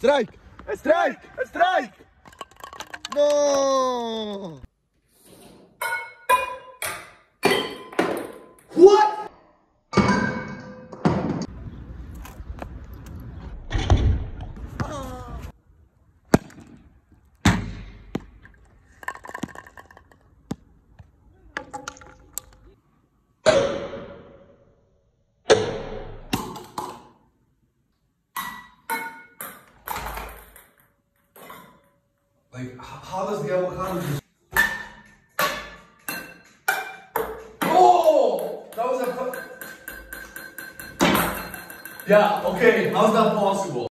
سترايك سترايك سترايك نو Like, how does the avocado just... Oh! That was a... Yeah, okay, how's that possible?